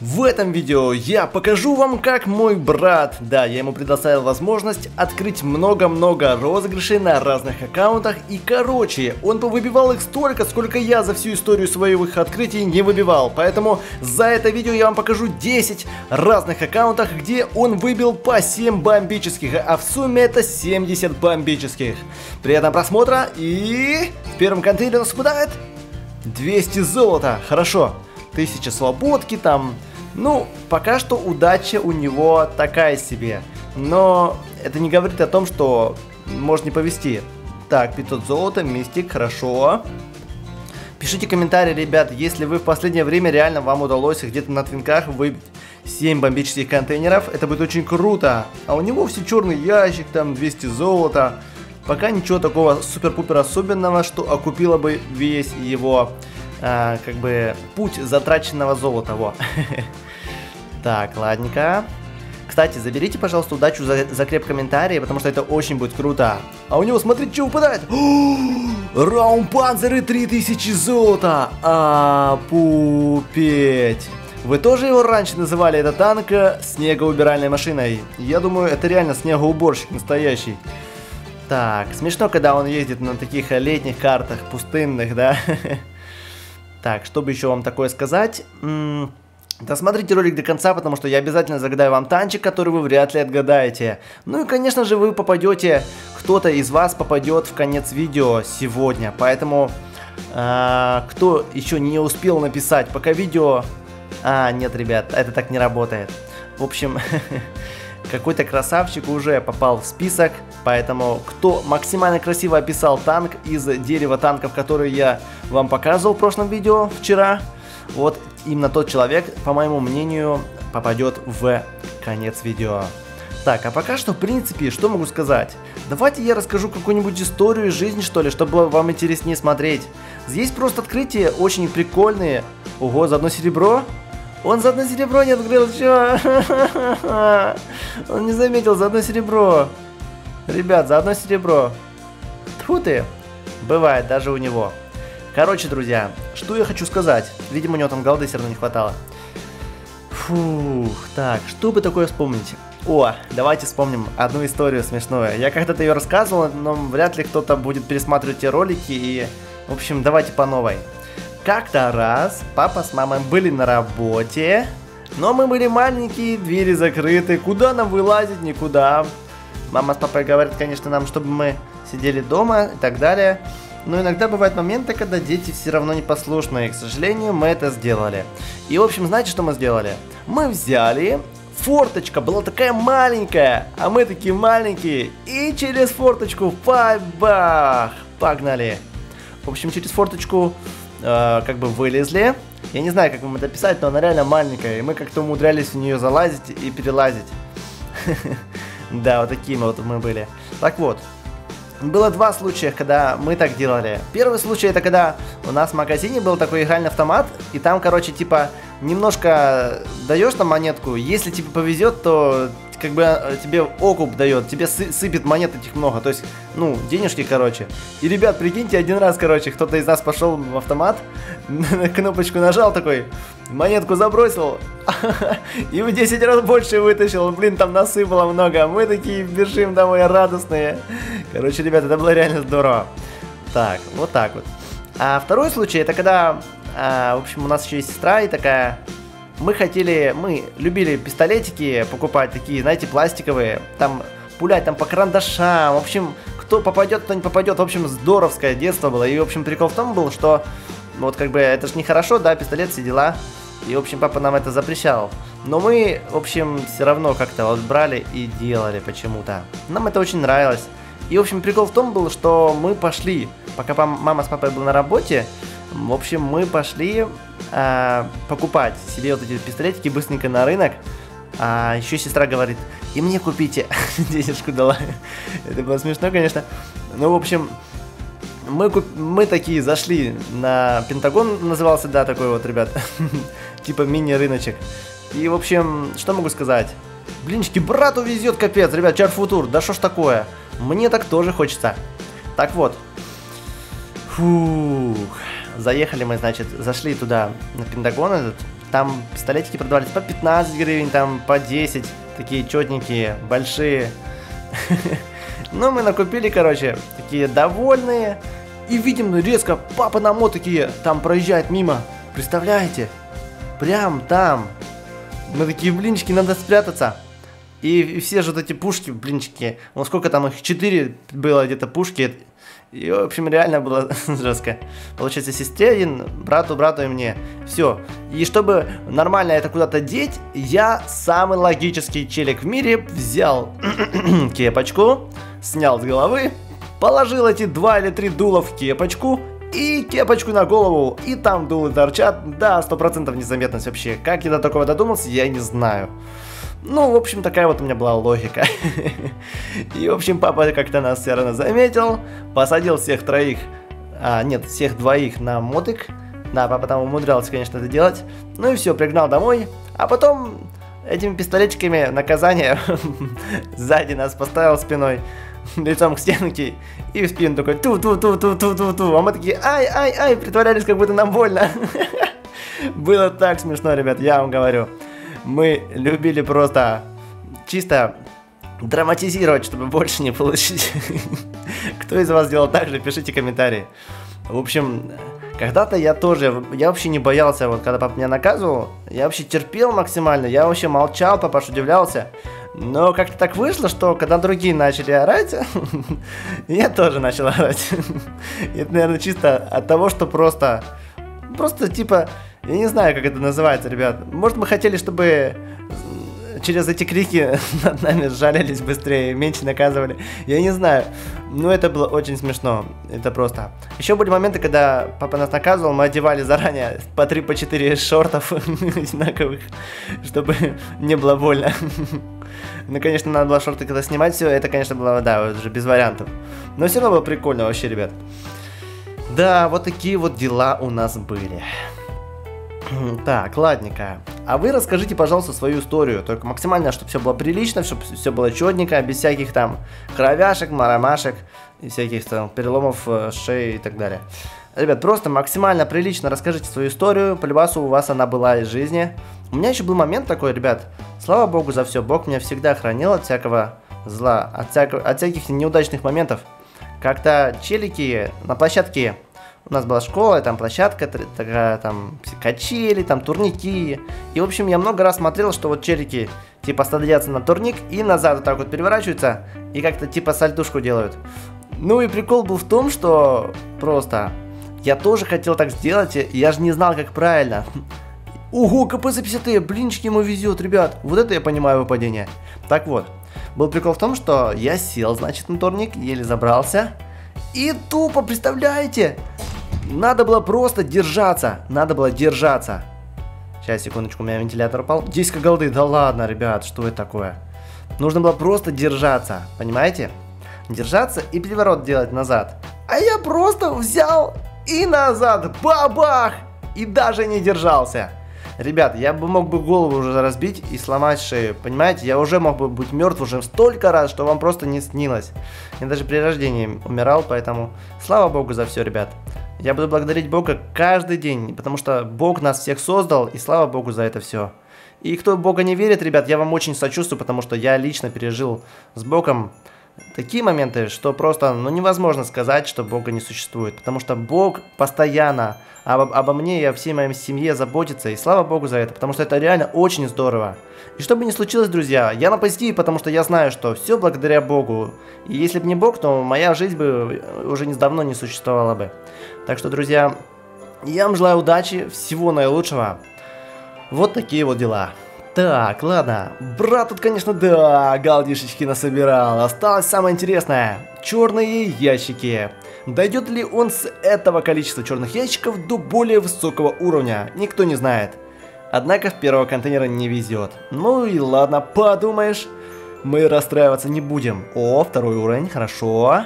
В этом видео я покажу вам, как мой брат, да, я ему предоставил возможность открыть много-много розыгрышей на разных аккаунтах, и короче, он выбивал их столько, сколько я за всю историю своих открытий не выбивал, поэтому за это видео я вам покажу 10 разных аккаунтах, где он выбил по 7 бомбических, а в сумме это 70 бомбических. Приятного просмотра, и в первом контейнере нас выпадает 200 золота, хорошо. 1000 свободки там, ну, пока что удача у него такая себе. Но это не говорит о том, что может не повезти. Так, 500 золота, мистик, хорошо. Пишите комментарии, ребят, если вы в последнее время реально вам удалось где-то на твинках выбить 7 бомбических контейнеров, это будет очень круто. А у него все черный ящик, там 200 золота. Пока ничего такого супер-пупер особенного, что окупило бы весь его, а, как бы, путь затраченного золота, во. Так, ладненько. Кстати, заберите, пожалуйста, удачу за, за креп комментарии, потому что это очень будет круто. А у него, смотрите, что выпадает. Раумпанцеры 3000 золота. А, пупеть. Вы тоже его раньше называли, это танк, снегоубиральной машиной? Я думаю, это реально снегоуборщик настоящий. Так, смешно, когда он ездит на таких летних картах, пустынных, да? Так, чтобы еще вам такое сказать... Досмотрите ролик до конца, потому что я обязательно загадаю вам танчик, который вы вряд ли отгадаете. Ну и, конечно же, вы попадете, кто-то из вас попадет в конец видео сегодня. Поэтому, э, кто еще не успел написать, пока видео... А, нет, ребят, это так не работает. В общем, какой-то красавчик уже попал в список, поэтому кто максимально красиво описал танк из дерева танков, который я вам показывал в прошлом видео вчера, вот именно тот человек, по моему мнению, попадет в конец видео. Так, а пока что, в принципе, что могу сказать? Давайте я расскажу какую-нибудь историю из жизни, что ли, чтобы вам интереснее смотреть. Здесь просто открытия очень прикольные. Ого, за одно серебро? Он за одно серебро не открыл, чё? Он не заметил за одно серебро. Ребят, за одно серебро. Тьфу ты. Бывает даже у него. Короче, друзья, что я хочу сказать. Видимо, у него там голды все равно не хватало. Фух, так, что бы такое вспомнить? О, давайте вспомним одну историю смешную. Я когда-то ее рассказывал, но вряд ли кто-то будет пересматривать эти ролики. И, в общем, давайте по новой. Как-то раз папа с мамой были на работе, но мы были маленькие, двери закрыты. Куда нам вылазить? Никуда. Мама с папой говорят, конечно, нам, чтобы мы сидели дома и так далее. Но иногда бывают моменты, когда дети все равно непослушные, к сожалению, мы это сделали. И, в общем, знаете, что мы сделали? Мы взяли форточка была такая маленькая, а мы такие маленькие, и через форточку бах, погнали. В общем, через форточку э, как бы вылезли. Я не знаю, как вам это писать, но она реально маленькая, и мы как-то умудрялись в нее залазить и перелазить. Да, вот такими вот мы были. Так вот, было два случая, когда мы так делали. Первый случай это когда у нас в магазине был такой игральный автомат, и там, короче, типа, немножко даешь там монетку, если тебе повезет, то как бы э, тебе окуп дает, тебе сы сыпет монет этих много, то есть, ну, денежки, короче. И, ребят, прикиньте, один раз, короче, кто-то из нас пошел в автомат, кнопочку нажал такой, монетку забросил, и в 10 раз больше вытащил, блин, там насыпало много, мы такие бежим домой радостные. Короче, ребят, это было реально здорово. Так, вот так вот. А второй случай, это когда, а, в общем, у нас еще есть сестра и такая, мы хотели, мы любили пистолетики покупать, такие, знаете, пластиковые, там пулять там по карандашам, в общем, кто попадет, кто не попадет, в общем, здоровское детство было. И, в общем, прикол в том был, что, вот как бы, это ж нехорошо, да, пистолет, все дела. И, в общем, папа нам это запрещал. Но мы, в общем, все равно как-то вот брали и делали почему-то. Нам это очень нравилось. И, в общем, прикол в том был, что мы пошли, пока мама с папой были на работе, в общем, мы пошли э, покупать себе вот эти пистолетики быстренько на рынок. А еще сестра говорит, и мне купите. Денежку дала. Это было смешно, конечно. Ну, в общем, мы, куп... мы такие зашли на Пентагон, назывался, да, такой вот, ребят. типа мини-рыночек. И, в общем, что могу сказать? Блинчики, брату везет, капец, ребят, чарфутур, да что ж такое? Мне так тоже хочется. Так вот. Фух. Заехали мы, значит, зашли туда, на Пентагон этот, Там пистолетики продавались по 15 гривен, там по 10, такие четненькие, большие. Ну, мы накупили, короче, такие довольные. И видим, ну, резко папа на мотоке там проезжает мимо. Представляете? Прям там. Мы такие, блинчики, надо спрятаться. И, все же вот эти пушки, блинчики, ну сколько там их, четыре было где-то пушки. И, в общем, реально было жестко. Получается, сестре один, брату, брату и мне. Все. И чтобы нормально это куда-то деть, я самый логический челик в мире взял кепочку, снял с головы, положил эти два или три дула в кепочку и кепочку на голову, и там дулы торчат. Да, сто процентов незаметность вообще. Как я до такого додумался, я не знаю. Ну, в общем, такая вот у меня была логика. И, в общем, папа как-то нас все равно заметил, посадил всех троих, а, нет, всех двоих на мотик. Да, папа там умудрялся, конечно, это делать. Ну и все, пригнал домой. А потом этими пистолетчиками наказание сзади нас поставил спиной лицом к стенке и в спину такой ту ту ту ту ту ту ту а мы такие ай ай ай притворялись как будто нам больно было так смешно ребят я вам говорю мы любили просто чисто драматизировать, чтобы больше не получить. Кто из вас делал так же, пишите комментарии. В общем, когда-то я тоже, я вообще не боялся, вот когда папа меня наказывал, я вообще терпел максимально, я вообще молчал, папаш удивлялся. Но как-то так вышло, что когда другие начали орать, я тоже начал орать. Это, наверное, чисто от того, что просто, просто типа, я не знаю, как это называется, ребят. Может, мы хотели, чтобы через эти крики над нами сжалились быстрее, меньше наказывали. Я не знаю. Но это было очень смешно. Это просто. Еще были моменты, когда папа нас наказывал, мы одевали заранее по 3 по 4 шортов одинаковых, чтобы не было больно. Ну, конечно, надо было шорты когда снимать все, это, конечно, было, да, уже без вариантов. Но все равно было прикольно вообще, ребят. Да, вот такие вот дела у нас были. Так, ладненько. А вы расскажите, пожалуйста, свою историю. Только максимально, чтобы все было прилично, чтобы все было четненько, без всяких там кровяшек, марамашек и всяких там переломов э, шеи и так далее. Ребят, просто максимально прилично расскажите свою историю. По любасу у вас она была из жизни. У меня еще был момент такой, ребят. Слава богу за все. Бог меня всегда хранил от всякого зла, от, всякого, от всяких неудачных моментов. Как-то челики на площадке у нас была школа, там площадка, такая, там качели, там турники. И, в общем, я много раз смотрел, что вот челики типа садятся на турник и назад вот так вот переворачиваются и как-то типа сальтушку делают. Ну и прикол был в том, что просто я тоже хотел так сделать, и я же не знал, как правильно. Ого, КП за 50 блинчики ему везет, ребят. Вот это я понимаю выпадение. Так вот, был прикол в том, что я сел, значит, на турник, еле забрался. И тупо, представляете, надо было просто держаться. Надо было держаться. Сейчас, секундочку, у меня вентилятор упал. 10 голды, да ладно, ребят, что это такое? Нужно было просто держаться, понимаете? Держаться и переворот делать назад. А я просто взял и назад, бабах! И даже не держался. Ребят, я бы мог бы голову уже разбить и сломать шею. Понимаете, я уже мог бы быть мертв уже столько раз, что вам просто не снилось. Я даже при рождении умирал, поэтому слава богу за все, ребят. Я буду благодарить Бога каждый день, потому что Бог нас всех создал, и слава Богу за это все. И кто в Бога не верит, ребят, я вам очень сочувствую, потому что я лично пережил с Богом такие моменты, что просто ну, невозможно сказать, что Бога не существует. Потому что Бог постоянно об, обо мне и о всей моей семье заботится, и слава Богу за это, потому что это реально очень здорово. И что бы ни случилось, друзья, я на позитиве, потому что я знаю, что все благодаря Богу. И если бы не Бог, то моя жизнь бы уже давно не существовала бы. Так что, друзья, я вам желаю удачи, всего наилучшего. Вот такие вот дела. Так, ладно. Брат тут, конечно, да, галдишечки насобирал. Осталось самое интересное. Черные ящики. Дойдет ли он с этого количества черных ящиков до более высокого уровня, никто не знает. Однако в первого контейнера не везет. Ну и ладно, подумаешь. Мы расстраиваться не будем. О, второй уровень, хорошо.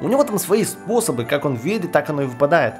У него там свои способы, как он верит, так оно и выпадает.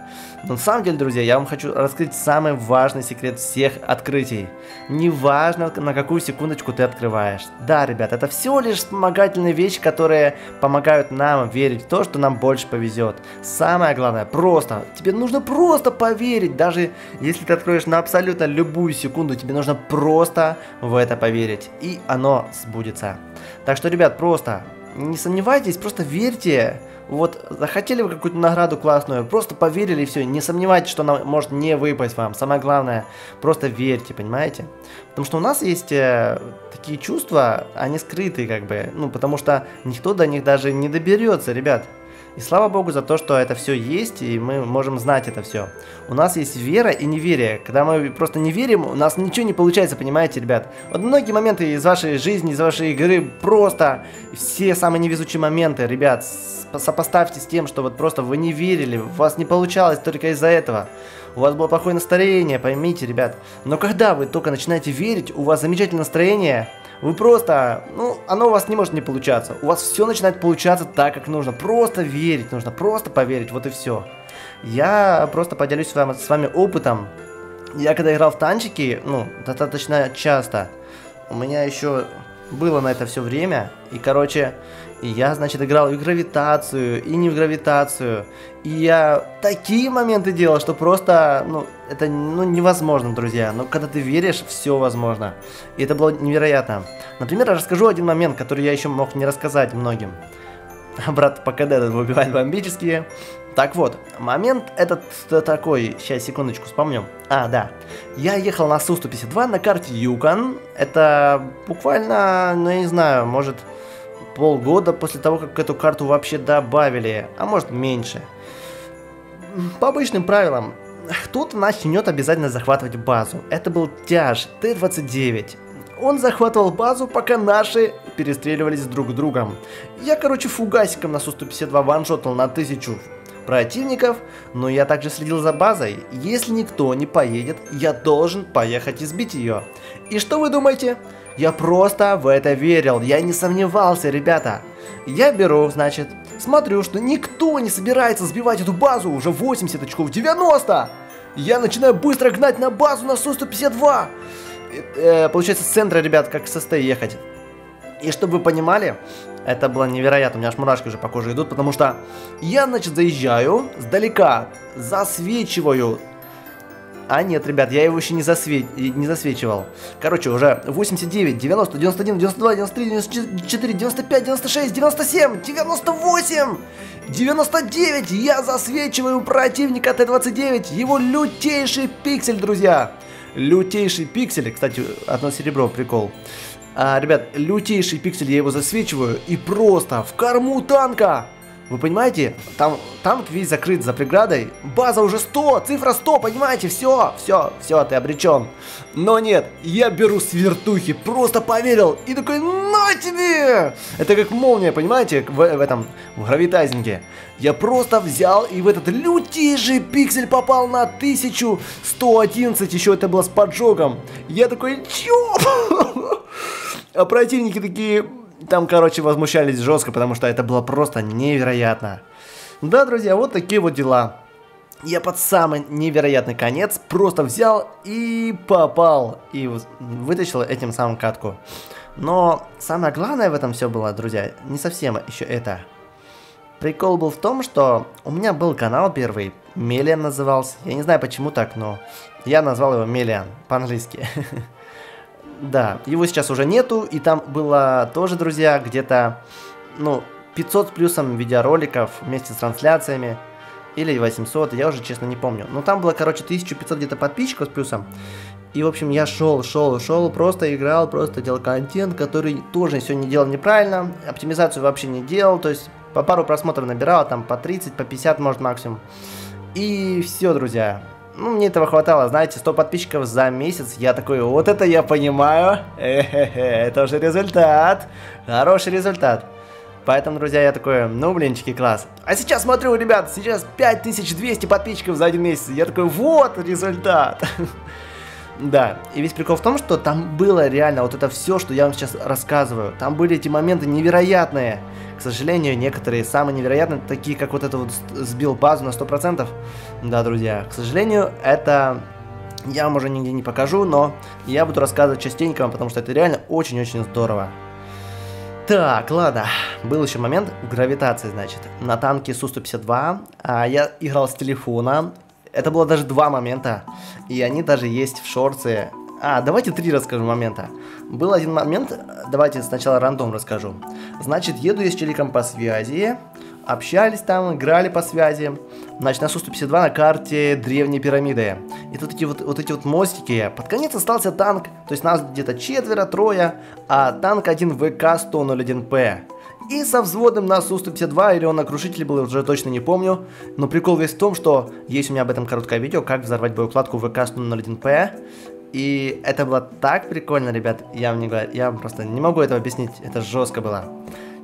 Но на самом деле, друзья, я вам хочу раскрыть самый важный секрет всех открытий. Неважно, на какую секундочку ты открываешь. Да, ребят, это всего лишь вспомогательные вещи, которые помогают нам верить в то, что нам больше повезет. Самое главное, просто, тебе нужно просто поверить, даже если ты откроешь на абсолютно любую секунду, тебе нужно просто в это поверить, и оно сбудется. Так что, ребят, просто не сомневайтесь, просто верьте. Вот захотели вы какую-то награду классную, просто поверили и все. Не сомневайтесь, что она может не выпасть вам. Самое главное, просто верьте, понимаете? Потому что у нас есть э, такие чувства, они скрытые как бы. Ну, потому что никто до них даже не доберется, ребят. И слава богу за то, что это все есть, и мы можем знать это все. У нас есть вера и неверие. Когда мы просто не верим, у нас ничего не получается, понимаете, ребят? Вот многие моменты из вашей жизни, из вашей игры просто все самые невезучие моменты, ребят, сопоставьте с тем, что вот просто вы не верили, у вас не получалось только из-за этого. У вас было плохое настроение, поймите, ребят. Но когда вы только начинаете верить, у вас замечательное настроение, вы просто, ну, оно у вас не может не получаться. У вас все начинает получаться так, как нужно. Просто верить нужно, просто поверить, вот и все. Я просто поделюсь с вами, с вами опытом. Я когда играл в танчики, ну, достаточно часто, у меня еще было на это все время. И, короче, и я, значит, играл и в гравитацию, и не в гравитацию. И я такие моменты делал, что просто, ну, это ну, невозможно, друзья. Но когда ты веришь, все возможно. И это было невероятно. Например, я расскажу один момент, который я еще мог не рассказать многим. Брат по КД выбивает бомбические. Так вот, момент этот такой, сейчас секундочку вспомню. А, да. Я ехал на Су-152 на карте Юкон. Это буквально, ну я не знаю, может полгода после того, как эту карту вообще добавили, а может меньше. По обычным правилам, кто-то начнет обязательно захватывать базу. Это был тяж Т-29. Он захватывал базу, пока наши перестреливались друг с другом. Я, короче, фугасиком на Су-152 ваншотал на тысячу противников, но я также следил за базой. Если никто не поедет, я должен поехать и сбить ее. И что вы думаете? Я просто в это верил, я не сомневался, ребята. Я беру, значит, смотрю, что никто не собирается сбивать эту базу, уже 80 очков, 90! Я начинаю быстро гнать на базу на Су-152. Э, э, получается, с центра, ребят, как с СТ ехать. И чтобы вы понимали, это было невероятно, у меня аж мурашки уже по коже идут, потому что я, значит, заезжаю сдалека, засвечиваю а нет, ребят, я его еще не, засве... не засвечивал. Короче, уже 89, 90, 91, 92, 93, 94, 95, 96, 97, 98, 99. Я засвечиваю противника Т-29. Его лютейший пиксель, друзья. Лютейший пиксель. Кстати, одно серебро, прикол. А, ребят, лютейший пиксель, я его засвечиваю. И просто в корму танка вы понимаете? Там танк весь закрыт за преградой. База уже 100, цифра 100, понимаете? Все, все, все, ты обречен. Но нет, я беру свертухи, просто поверил. И такой, на тебе! Это как молния, понимаете? В, в этом, в гравитайзинге. Я просто взял и в этот лютейший пиксель попал на 1111. Еще это было с поджогом. Я такой, чё? А противники такие, там, короче, возмущались жестко, потому что это было просто невероятно. Да, друзья, вот такие вот дела. Я под самый невероятный конец просто взял и попал. И вытащил этим самым катку. Но самое главное в этом все было, друзья, не совсем еще это. Прикол был в том, что у меня был канал первый, Мелиан назывался. Я не знаю почему так, но я назвал его Мелиан по-английски. Да, его сейчас уже нету, и там было тоже, друзья, где-то, ну, 500 с плюсом видеороликов вместе с трансляциями, или 800, я уже честно не помню. Но там было, короче, 1500 где-то подписчиков с плюсом. И, в общем, я шел, шел, шел, просто играл, просто делал контент, который тоже все не делал неправильно, оптимизацию вообще не делал, то есть по пару просмотров набирал, там по 30, по 50, может, максимум. И все, друзья, ну, мне этого хватало, знаете, 100 подписчиков за месяц. Я такой, вот это я понимаю. Это уже результат. Хороший результат. Поэтому, друзья, я такой, ну, блинчики, класс. А сейчас смотрю, ребят, сейчас 5200 подписчиков за один месяц. Я такой, вот результат. Да, и весь прикол в том, что там было реально вот это все, что я вам сейчас рассказываю. Там были эти моменты невероятные. К сожалению, некоторые самые невероятные, такие как вот это вот сбил базу на 100%. Да, друзья, к сожалению, это я вам уже нигде не покажу, но я буду рассказывать частенько, потому что это реально очень-очень здорово. Так, ладно. Был еще момент гравитации, значит. На танке Су-152 а, я играл с телефона. Это было даже два момента. И они даже есть в шорте. А, давайте три расскажу момента. Был один момент, давайте сначала рандом расскажу. Значит, еду я с челиком по связи, общались там, играли по связи. Значит, на Су-152 на карте древние пирамиды. И тут эти вот, вот эти вот мостики. Под конец остался танк. То есть нас где-то четверо, трое, а танк один ВК-101П. И со взводом на Су-152, или он на крушителе был, уже точно не помню. Но прикол весь в том, что есть у меня об этом короткое видео, как взорвать боеукладку ВК-101П. И это было так прикольно, ребят, я вам не говорю, я вам просто не могу этого объяснить, это жестко было.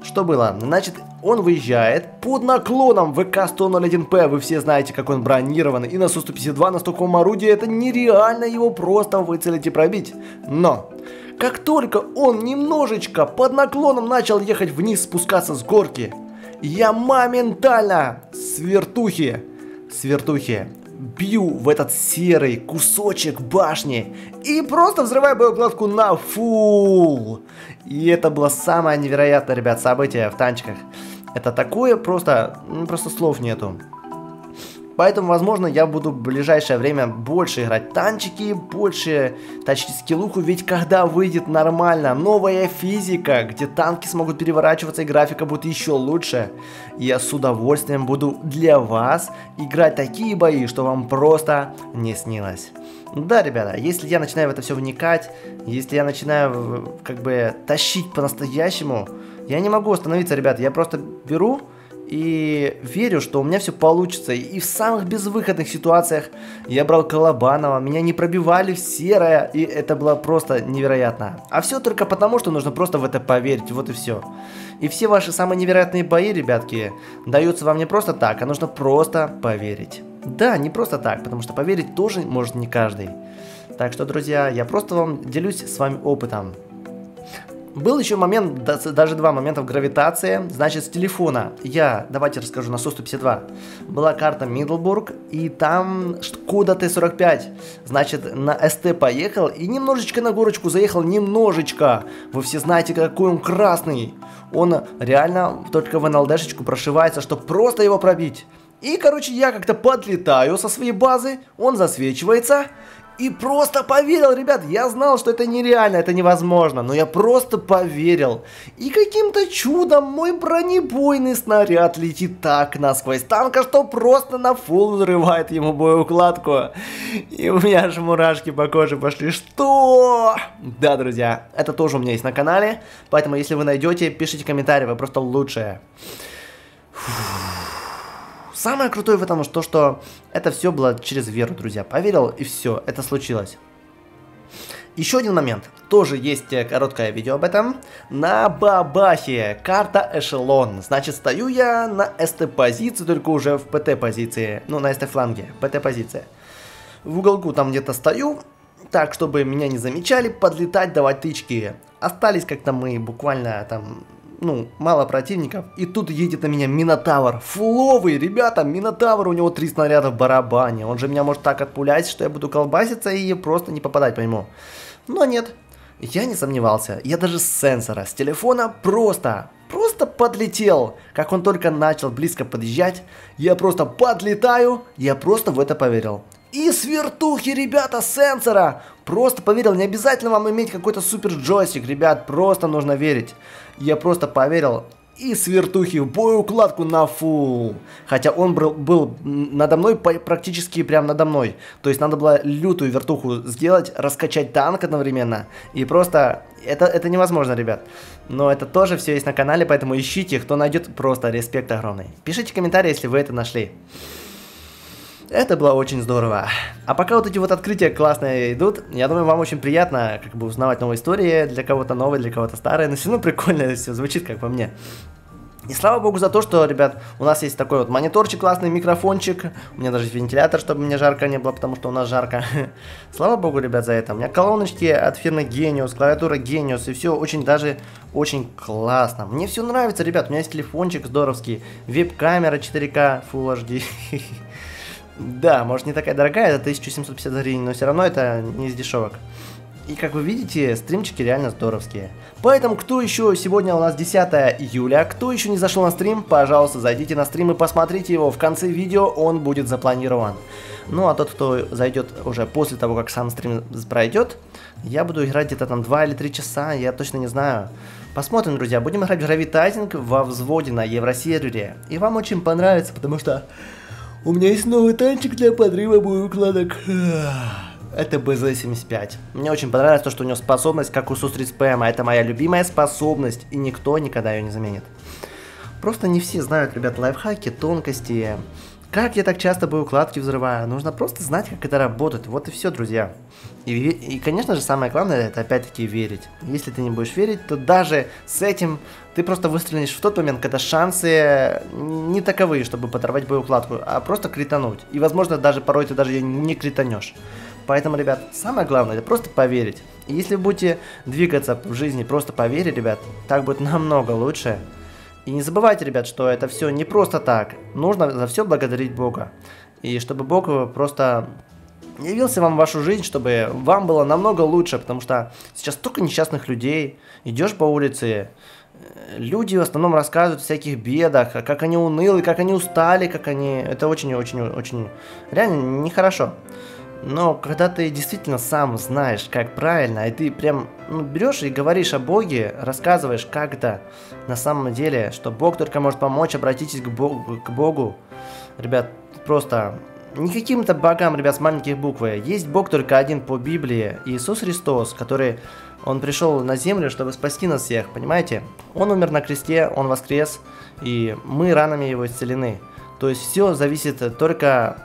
Что было? Значит, он выезжает под наклоном ВК-101П. Вы все знаете, как он бронированный. И на Су-152 на стоком орудии это нереально его просто выцелить и пробить. Но, как только он немножечко под наклоном начал ехать вниз, спускаться с горки, я моментально с вертухи, с вертухи бью в этот серый кусочек башни и просто взрываю боекладку на фул. И это было самое невероятное, ребят, событие в танчиках. Это такое просто, ну, просто слов нету. Поэтому, возможно, я буду в ближайшее время больше играть танчики, больше тащить скиллуху, ведь когда выйдет нормально новая физика, где танки смогут переворачиваться и графика будет еще лучше, я с удовольствием буду для вас играть такие бои, что вам просто не снилось. Да, ребята, если я начинаю в это все вникать, если я начинаю как бы тащить по-настоящему, я не могу остановиться, ребята, я просто беру и верю, что у меня все получится. И в самых безвыходных ситуациях я брал Колобанова, меня не пробивали в серое, и это было просто невероятно. А все только потому, что нужно просто в это поверить, вот и все. И все ваши самые невероятные бои, ребятки, даются вам не просто так, а нужно просто поверить. Да, не просто так, потому что поверить тоже может не каждый. Так что, друзья, я просто вам делюсь с вами опытом. Был еще момент, даже два момента в гравитации. Значит, с телефона я, давайте расскажу, на Су-152 была карта Мидлбург, и там Шкода Т-45. Значит, на СТ поехал и немножечко на горочку заехал, немножечко. Вы все знаете, какой он красный. Он реально только в НЛДшечку прошивается, чтобы просто его пробить. И, короче, я как-то подлетаю со своей базы, он засвечивается, и просто поверил, ребят, я знал, что это нереально, это невозможно, но я просто поверил. И каким-то чудом мой бронебойный снаряд летит так насквозь танка, что просто на фул взрывает ему боеукладку. И у меня аж мурашки по коже пошли. Что? Да, друзья, это тоже у меня есть на канале, поэтому если вы найдете, пишите комментарии, вы просто лучшие. Фух. Самое крутое в этом то, что это все было через веру, друзья. Поверил и все, это случилось. Еще один момент. Тоже есть э, короткое видео об этом. На бабахе. Карта эшелон. Значит, стою я на СТ позиции, только уже в ПТ позиции. Ну, на СТ фланге. ПТ позиция. В уголку там где-то стою. Так, чтобы меня не замечали, подлетать, давать тычки. Остались как-то мы буквально там ну, мало противников. И тут едет на меня Минотавр. Фуловый, ребята, Минотавр, у него три снаряда в барабане. Он же меня может так отпулять, что я буду колбаситься и просто не попадать по нему. Но нет, я не сомневался. Я даже с сенсора, с телефона просто, просто подлетел. Как он только начал близко подъезжать, я просто подлетаю, я просто в это поверил. И с вертухи, ребята, сенсора. Просто поверил, не обязательно вам иметь какой-то супер джойстик, ребят, просто нужно верить. Я просто поверил и с вертухи в боеукладку на фул. Хотя он был, был надо мной, практически прям надо мной. То есть надо было лютую вертуху сделать, раскачать танк одновременно. И просто, это, это невозможно, ребят. Но это тоже все есть на канале, поэтому ищите, кто найдет, просто респект огромный. Пишите комментарии, если вы это нашли. Это было очень здорово. А пока вот эти вот открытия классные идут, я думаю, вам очень приятно как бы узнавать новые истории, для кого-то новые, для кого-то старые, но все равно прикольно все звучит, как по мне. И слава богу за то, что, ребят, у нас есть такой вот мониторчик классный, микрофончик. У меня даже есть вентилятор, чтобы мне жарко не было, потому что у нас жарко. слава богу, ребят, за это. У меня колоночки от фирмы Genius, клавиатура Genius, и все очень даже очень классно. Мне все нравится, ребят. У меня есть телефончик здоровский, веб-камера 4К Full HD. да, может не такая дорогая, это 1750 гривен, но все равно это не из дешевок. И как вы видите, стримчики реально здоровские. Поэтому, кто еще, сегодня у нас 10 июля, кто еще не зашел на стрим, пожалуйста, зайдите на стрим и посмотрите его. В конце видео он будет запланирован. Ну, а тот, кто зайдет уже после того, как сам стрим пройдет, я буду играть где-то там 2 или 3 часа, я точно не знаю. Посмотрим, друзья, будем играть в гравитайзинг во взводе на евросервере. И вам очень понравится, потому что у меня есть новый танчик для подрыва боеукладок это BZ-75. Мне очень понравилось то, что у него способность, как у Су-30ПМ, а это моя любимая способность, и никто никогда ее не заменит. Просто не все знают, ребят, лайфхаки, тонкости. Как я так часто боеукладки взрываю? Нужно просто знать, как это работает. Вот и все, друзья. И, и, конечно же, самое главное, это опять-таки верить. Если ты не будешь верить, то даже с этим ты просто выстрелишь в тот момент, когда шансы не таковые, чтобы подорвать боеукладку, а просто критануть. И, возможно, даже порой ты даже не кританешь. Поэтому, ребят, самое главное, это просто поверить. И если вы будете двигаться в жизни просто по вере, ребят, так будет намного лучше. И не забывайте, ребят, что это все не просто так. Нужно за все благодарить Бога. И чтобы Бог просто явился вам в вашу жизнь, чтобы вам было намного лучше, потому что сейчас столько несчастных людей. Идешь по улице, люди в основном рассказывают о всяких бедах, как они унылы, как они устали, как они... Это очень-очень-очень... Реально нехорошо. Но когда ты действительно сам знаешь, как правильно, и ты прям ну, берешь и говоришь о Боге, рассказываешь, как это на самом деле, что Бог только может помочь, обратитесь к Богу, к Богу. Ребят, просто не каким-то богам, ребят, с маленьких буквы. Есть Бог только один по Библии, Иисус Христос, который, Он пришел на землю, чтобы спасти нас всех, понимаете? Он умер на кресте, Он воскрес, и мы ранами Его исцелены. То есть все зависит только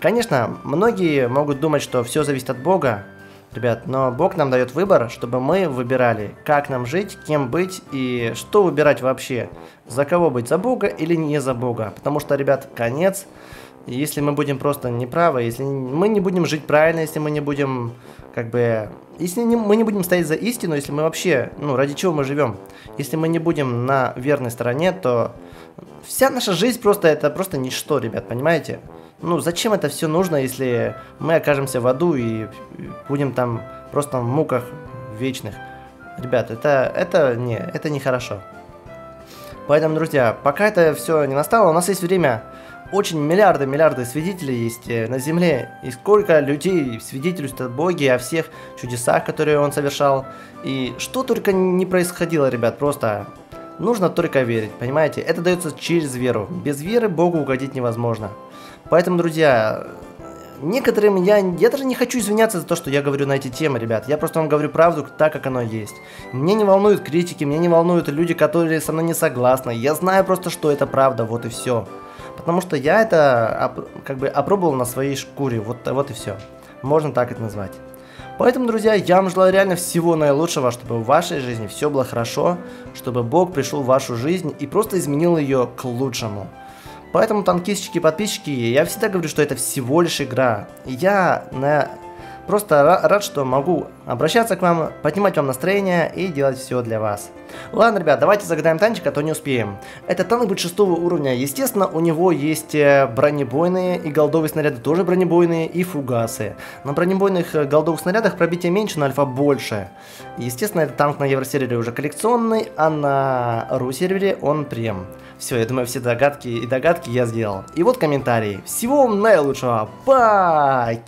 Конечно, многие могут думать, что все зависит от Бога, ребят, но Бог нам дает выбор, чтобы мы выбирали, как нам жить, кем быть и что выбирать вообще. За кого быть, за Бога или не за Бога. Потому что, ребят, конец, если мы будем просто неправы, если мы не будем жить правильно, если мы не будем, как бы, если не, мы не будем стоять за истину, если мы вообще, ну, ради чего мы живем, если мы не будем на верной стороне, то вся наша жизнь просто, это просто ничто, ребят, понимаете? ну, зачем это все нужно, если мы окажемся в аду и будем там просто в муках вечных? Ребят, это, это, не, это нехорошо. Поэтому, друзья, пока это все не настало, у нас есть время. Очень миллиарды, миллиарды свидетелей есть э, на Земле. И сколько людей свидетельствуют о Боге, о всех чудесах, которые Он совершал. И что только не происходило, ребят, просто нужно только верить, понимаете? Это дается через веру. Без веры Богу угодить невозможно. Поэтому, друзья, некоторым я, я даже не хочу извиняться за то, что я говорю на эти темы, ребят. Я просто вам говорю правду так, как оно есть. Мне не волнуют критики, мне не волнуют люди, которые со мной не согласны. Я знаю просто, что это правда, вот и все. Потому что я это как бы опробовал на своей шкуре, вот, вот и все. Можно так это назвать. Поэтому, друзья, я вам желаю реально всего наилучшего, чтобы в вашей жизни все было хорошо, чтобы Бог пришел в вашу жизнь и просто изменил ее к лучшему. Поэтому, танкистчики и подписчики, я всегда говорю, что это всего лишь игра. Я на... просто рад, что могу обращаться к вам, поднимать вам настроение и делать все для вас. Ладно, ребят, давайте загадаем танчик, а то не успеем. Это танк будет шестого уровня. Естественно, у него есть э, бронебойные и голдовые снаряды тоже бронебойные и фугасы. На бронебойных э, голдовых снарядах пробитие меньше, но альфа больше. Естественно, этот танк на евросервере уже коллекционный, а на ру-сервере он прем. Все, я думаю, все догадки и догадки я сделал. И вот комментарии. Всего вам наилучшего. Паки!